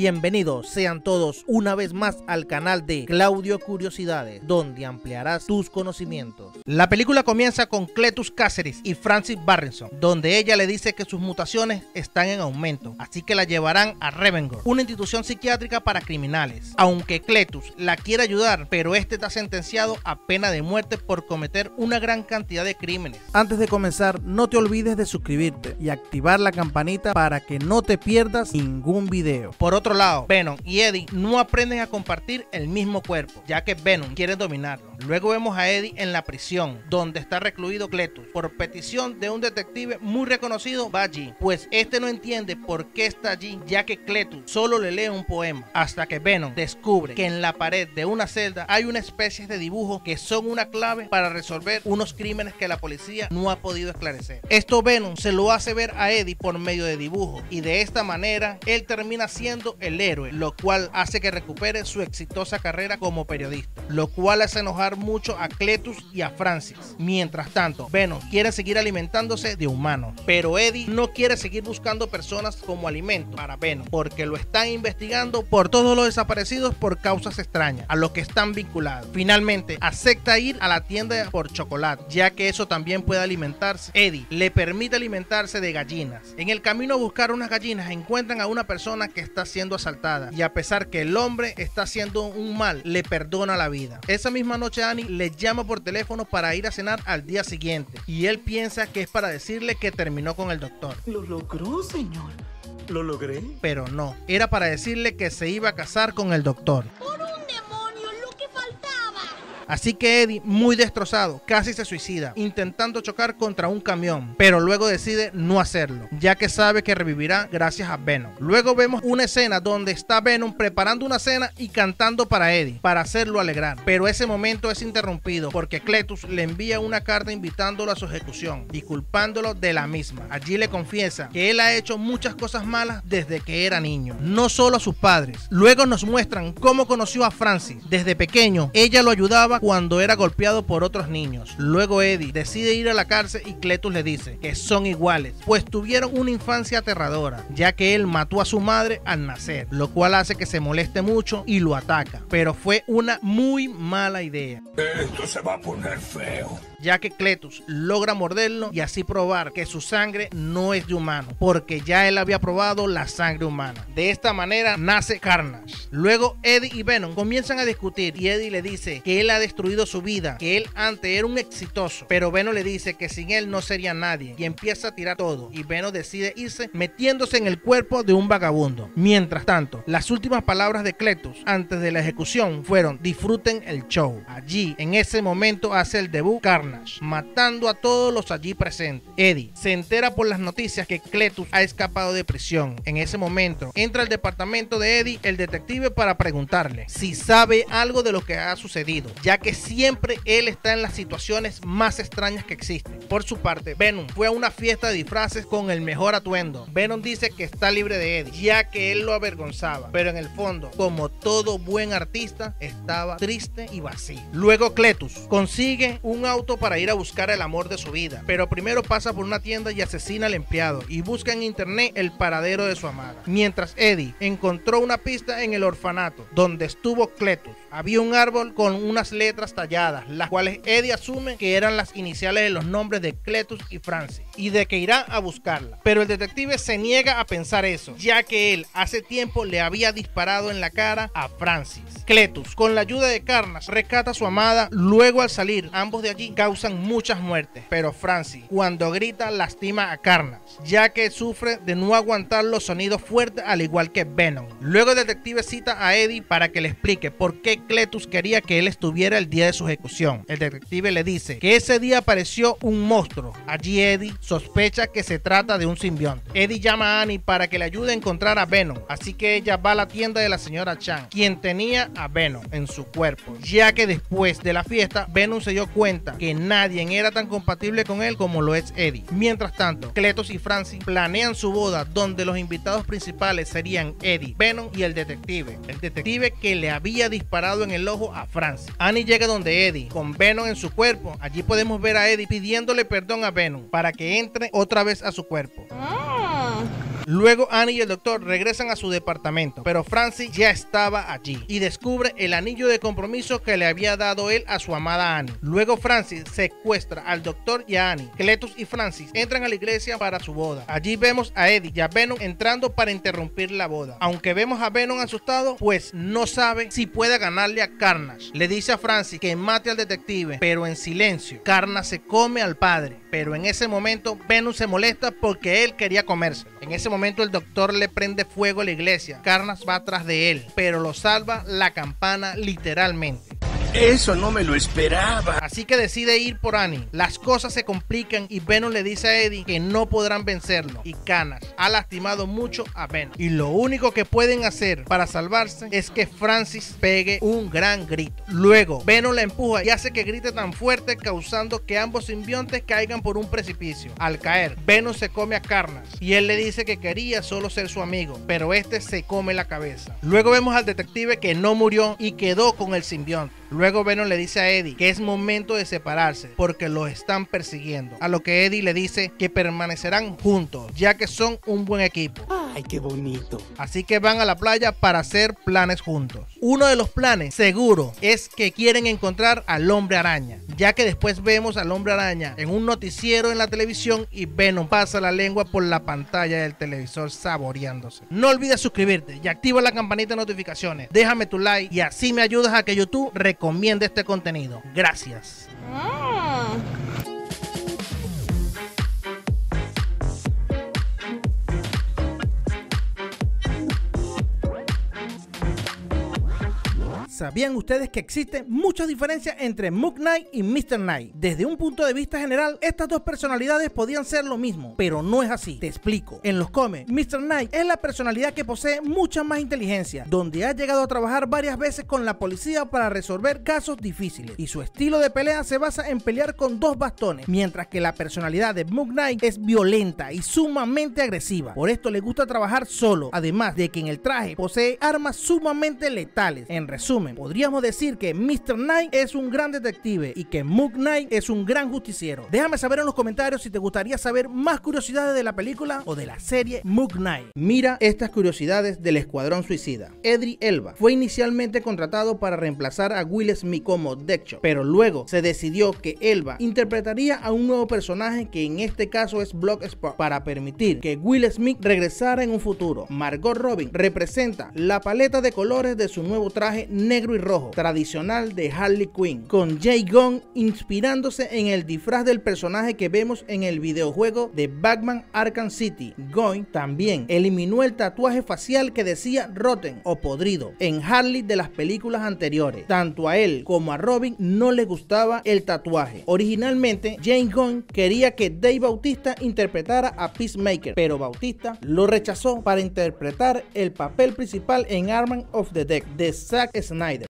Bienvenidos sean todos una vez más al canal de Claudio Curiosidades, donde ampliarás tus conocimientos. La película comienza con Cletus Cáceres y Francis Barrinson, donde ella le dice que sus mutaciones están en aumento, así que la llevarán a Revengor, una institución psiquiátrica para criminales. Aunque Cletus la quiere ayudar, pero este está sentenciado a pena de muerte por cometer una gran cantidad de crímenes. Antes de comenzar, no te olvides de suscribirte y activar la campanita para que no te pierdas ningún video. Por otro lado, Venom y Eddie no aprenden a compartir el mismo cuerpo, ya que Venom quiere dominarlo. Luego vemos a Eddie en la prisión, donde está recluido Cletus, por petición de un detective muy reconocido, va allí, pues este no entiende por qué está allí, ya que Cletus solo le lee un poema, hasta que Venom descubre que en la pared de una celda hay una especie de dibujo que son una clave para resolver unos crímenes que la policía no ha podido esclarecer. Esto Venom se lo hace ver a Eddie por medio de dibujo, y de esta manera él termina siendo el héroe, lo cual hace que recupere su exitosa carrera como periodista, lo cual hace enojar mucho a Cletus y a Francis. Mientras tanto, Venom quiere seguir alimentándose de humanos, pero Eddie no quiere seguir buscando personas como alimento para Venom, porque lo están investigando por todos los desaparecidos por causas extrañas, a lo que están vinculados. Finalmente, acepta ir a la tienda por chocolate, ya que eso también puede alimentarse. Eddie le permite alimentarse de gallinas. En el camino a buscar unas gallinas encuentran a una persona que está siendo asaltada y a pesar que el hombre está haciendo un mal, le perdona la vida. Esa misma noche Annie le llama por teléfono para ir a cenar al día siguiente y él piensa que es para decirle que terminó con el doctor. Lo logró, señor. Lo logré. Pero no, era para decirle que se iba a casar con el doctor. Así que Eddie, muy destrozado, casi se suicida, intentando chocar contra un camión, pero luego decide no hacerlo, ya que sabe que revivirá gracias a Venom. Luego vemos una escena donde está Venom preparando una cena y cantando para Eddie, para hacerlo alegrar, pero ese momento es interrumpido porque Cletus le envía una carta invitándolo a su ejecución, disculpándolo de la misma. Allí le confiesa que él ha hecho muchas cosas malas desde que era niño, no solo a sus padres. Luego nos muestran cómo conoció a Francis. Desde pequeño, ella lo ayudaba cuando era golpeado por otros niños. Luego Eddie decide ir a la cárcel y Cletus le dice que son iguales, pues tuvieron una infancia aterradora, ya que él mató a su madre al nacer, lo cual hace que se moleste mucho y lo ataca. Pero fue una muy mala idea. Esto se va a poner feo ya que Cletus logra morderlo y así probar que su sangre no es de humano, porque ya él había probado la sangre humana. De esta manera nace Carnage. Luego Eddie y Venom comienzan a discutir y Eddie le dice que él ha destruido su vida, que él antes era un exitoso, pero Venom le dice que sin él no sería nadie y empieza a tirar todo y Venom decide irse metiéndose en el cuerpo de un vagabundo. Mientras tanto, las últimas palabras de Cletus antes de la ejecución fueron disfruten el show. Allí, en ese momento, hace el debut Carnage matando a todos los allí presentes. Eddie se entera por las noticias que Cletus ha escapado de prisión. En ese momento entra al departamento de Eddie el detective para preguntarle si sabe algo de lo que ha sucedido, ya que siempre él está en las situaciones más extrañas que existen. Por su parte, Venom fue a una fiesta de disfraces con el mejor atuendo. Venom dice que está libre de Eddie, ya que él lo avergonzaba, pero en el fondo, como todo buen artista, estaba triste y vacío. Luego Cletus consigue un auto para ir a buscar el amor de su vida, pero primero pasa por una tienda y asesina al empleado y busca en internet el paradero de su amada. Mientras Eddie encontró una pista en el orfanato donde estuvo Cletus, había un árbol con unas letras talladas, las cuales Eddie asume que eran las iniciales de los nombres de Cletus y Francis, y de que irá a buscarla. Pero el detective se niega a pensar eso, ya que él hace tiempo le había disparado en la cara a Francis. Cletus, con la ayuda de Carnas, rescata a su amada, luego al salir, ambos de allí causan muchas muertes, pero Francis, cuando grita, lastima a Carnas, ya que sufre de no aguantar los sonidos fuertes al igual que Venom. Luego el detective cita a Eddie para que le explique por qué Cletus quería que él estuviera el día de su ejecución. El detective le dice que ese día apareció un monstruo. Allí Eddie sospecha que se trata de un simbionte. Eddie llama a Annie para que le ayude a encontrar a Venom, así que ella va a la tienda de la señora Chan, quien tenía a Venom en su cuerpo, ya que después de la fiesta Venom se dio cuenta que nadie era tan compatible con él como lo es Eddie. Mientras tanto, Cletus y Francis planean su boda donde los invitados principales serían Eddie, Venom y el detective, el detective que le había disparado en el ojo a Francis. Annie llega donde Eddie, con Venom en su cuerpo. Allí podemos ver a Eddie pidiéndole perdón a Venom para que entre otra vez a su cuerpo. Luego Annie y el doctor regresan a su departamento, pero Francis ya estaba allí y descubre el anillo de compromiso que le había dado él a su amada Annie. Luego Francis secuestra al doctor y a Annie. Cletus y Francis entran a la iglesia para su boda. Allí vemos a Eddie y a Venom entrando para interrumpir la boda. Aunque vemos a Venom asustado, pues no sabe si puede ganarle a Carnage. Le dice a Francis que mate al detective, pero en silencio. Carnage se come al padre, pero en ese momento Venom se molesta porque él quería comérselo. En ese momento el doctor le prende fuego a la iglesia. Carnage va atrás de él, pero lo salva la campana literalmente. Eso no me lo esperaba. Así que decide ir por Annie. Las cosas se complican y Venom le dice a Eddie que no podrán vencerlo. Y Canas ha lastimado mucho a Venom. Y lo único que pueden hacer para salvarse es que Francis pegue un gran grito. Luego, Venom la empuja y hace que grite tan fuerte causando que ambos simbiontes caigan por un precipicio. Al caer, Venom se come a Carnas y él le dice que quería solo ser su amigo, pero este se come la cabeza. Luego vemos al detective que no murió y quedó con el simbionte. Luego Venom le dice a Eddie que es momento de separarse porque lo están persiguiendo. A lo que Eddie le dice que permanecerán juntos ya que son un buen equipo. Ay, qué bonito. Así que van a la playa para hacer planes juntos. Uno de los planes seguro es que quieren encontrar al hombre araña, ya que después vemos al hombre araña en un noticiero en la televisión y Venom pasa la lengua por la pantalla del televisor saboreándose. No olvides suscribirte y activa la campanita de notificaciones. Déjame tu like y así me ayudas a que YouTube recomiende este contenido. Gracias. ¿Sabían ustedes que existen muchas diferencias entre Moon Knight y Mr. Knight? Desde un punto de vista general, estas dos personalidades podían ser lo mismo, pero no es así. Te explico. En los cómics, Mr. Knight es la personalidad que posee mucha más inteligencia, donde ha llegado a trabajar varias veces con la policía para resolver casos difíciles, y su estilo de pelea se basa en pelear con dos bastones, mientras que la personalidad de Moon Knight es violenta y sumamente agresiva. Por esto le gusta trabajar solo, además de que en el traje posee armas sumamente letales. En resumen, podríamos decir que Mr. Knight es un gran detective y que Moon Knight es un gran justiciero. Déjame saber en los comentarios si te gustaría saber más curiosidades de la película o de la serie Moon Knight. Mira estas curiosidades del Escuadrón Suicida. Edry Elba fue inicialmente contratado para reemplazar a Will Smith como Deadshot, pero luego se decidió que Elba interpretaría a un nuevo personaje que en este caso es Bloodsport para permitir que Will Smith regresara en un futuro. Margot Robin representa la paleta de colores de su nuevo traje negro y rojo, tradicional de Harley Quinn, con Jay Gunn inspirándose en el disfraz del personaje que vemos en el videojuego de Batman Arkham City. Gunn también eliminó el tatuaje facial que decía Rotten o podrido en Harley de las películas anteriores. Tanto a él como a Robin no le gustaba el tatuaje. Originalmente, Jane Gunn quería que Dave Bautista interpretara a Peacemaker, pero Bautista lo rechazó para interpretar el papel principal en Arman of the Deck de Zack Snyder